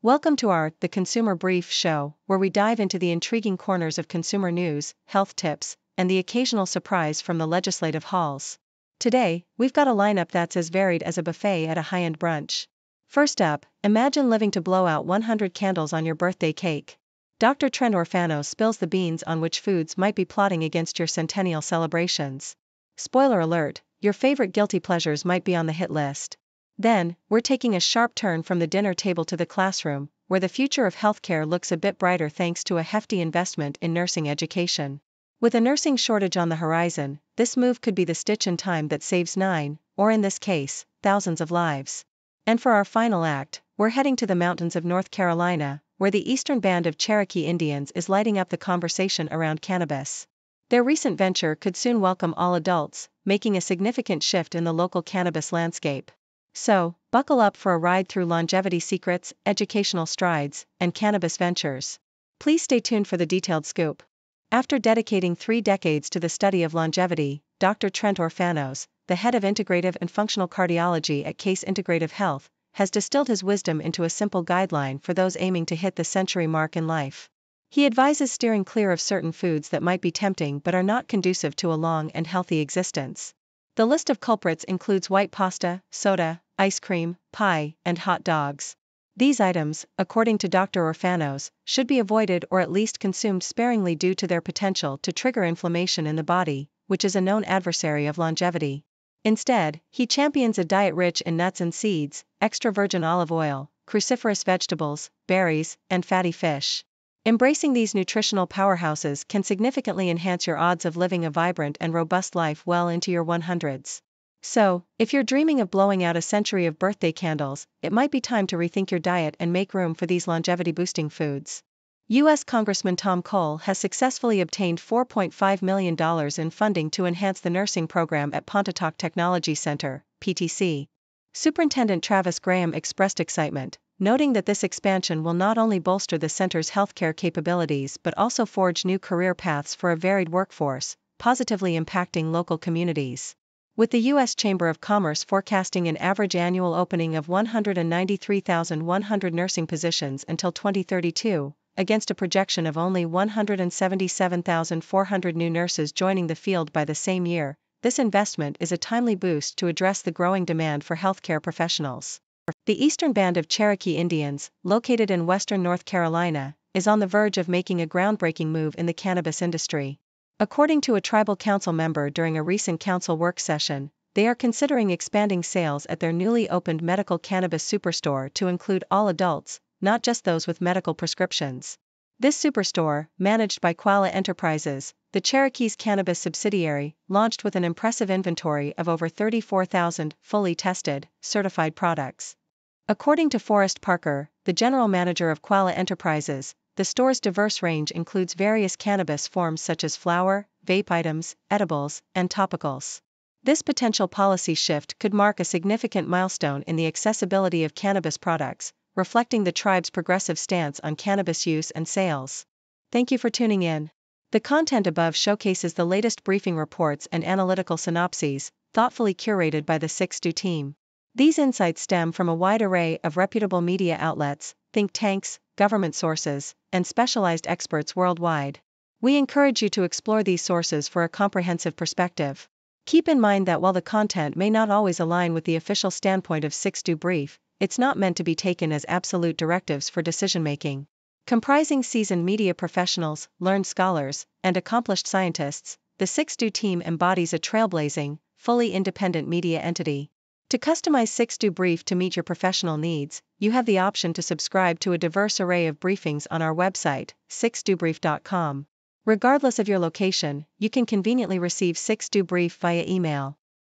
Welcome to our The Consumer Brief show, where we dive into the intriguing corners of consumer news, health tips, and the occasional surprise from the legislative halls. Today, we've got a lineup that's as varied as a buffet at a high end brunch. First up, imagine living to blow out 100 candles on your birthday cake. Dr. Trent Orfanos spills the beans on which foods might be plotting against your centennial celebrations. Spoiler alert, your favorite guilty pleasures might be on the hit list. Then, we're taking a sharp turn from the dinner table to the classroom, where the future of healthcare looks a bit brighter thanks to a hefty investment in nursing education. With a nursing shortage on the horizon, this move could be the stitch in time that saves nine, or in this case, thousands of lives. And for our final act, we're heading to the mountains of North Carolina, where the Eastern Band of Cherokee Indians is lighting up the conversation around cannabis. Their recent venture could soon welcome all adults, making a significant shift in the local cannabis landscape. So, buckle up for a ride through longevity secrets, educational strides, and cannabis ventures. Please stay tuned for the detailed scoop. After dedicating three decades to the study of longevity, Dr. Trent Orfanos, the head of integrative and functional cardiology at Case Integrative Health, has distilled his wisdom into a simple guideline for those aiming to hit the century mark in life. He advises steering clear of certain foods that might be tempting but are not conducive to a long and healthy existence. The list of culprits includes white pasta, soda, ice cream, pie, and hot dogs. These items, according to Dr. Orfanos, should be avoided or at least consumed sparingly due to their potential to trigger inflammation in the body, which is a known adversary of longevity. Instead, he champions a diet rich in nuts and seeds, extra virgin olive oil, cruciferous vegetables, berries, and fatty fish. Embracing these nutritional powerhouses can significantly enhance your odds of living a vibrant and robust life well into your 100s. So, if you're dreaming of blowing out a century of birthday candles, it might be time to rethink your diet and make room for these longevity boosting foods. U.S. Congressman Tom Cole has successfully obtained $4.5 million in funding to enhance the nursing program at Pontotoc Technology Center, PTC. Superintendent Travis Graham expressed excitement, noting that this expansion will not only bolster the center's healthcare capabilities but also forge new career paths for a varied workforce, positively impacting local communities. With the U.S. Chamber of Commerce forecasting an average annual opening of 193,100 nursing positions until 2032, against a projection of only 177,400 new nurses joining the field by the same year, this investment is a timely boost to address the growing demand for healthcare professionals. The Eastern Band of Cherokee Indians, located in western North Carolina, is on the verge of making a groundbreaking move in the cannabis industry. According to a tribal council member during a recent council work session, they are considering expanding sales at their newly opened medical cannabis superstore to include all adults, not just those with medical prescriptions. This superstore, managed by Qualla Enterprises, the Cherokee's cannabis subsidiary, launched with an impressive inventory of over 34,000 fully tested, certified products. According to Forrest Parker, the general manager of Qualla Enterprises, the store's diverse range includes various cannabis forms such as flower, vape items, edibles, and topicals. This potential policy shift could mark a significant milestone in the accessibility of cannabis products, reflecting the tribe's progressive stance on cannabis use and sales. Thank you for tuning in. The content above showcases the latest briefing reports and analytical synopses, thoughtfully curated by the 6Do team. These insights stem from a wide array of reputable media outlets, think tanks, government sources, and specialized experts worldwide. We encourage you to explore these sources for a comprehensive perspective. Keep in mind that while the content may not always align with the official standpoint of 6Do Brief, it's not meant to be taken as absolute directives for decision making. Comprising seasoned media professionals, learned scholars, and accomplished scientists, the 6Do team embodies a trailblazing, fully independent media entity. To customize 6Do Brief to meet your professional needs, you have the option to subscribe to a diverse array of briefings on our website, 6dobrief.com. Regardless of your location, you can conveniently receive 6Do Brief via email.